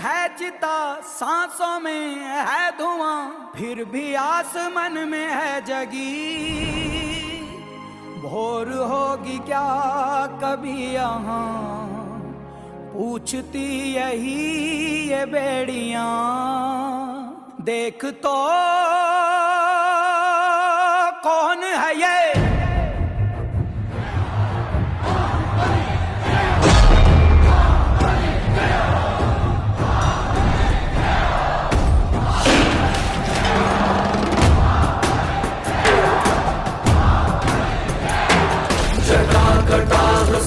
है चिता सांसों में है धुआं फिर भी आस मन में है जगी भोर होगी क्या कभी यहाँ पूछती यही ये बेड़िया देख तो कौन है ये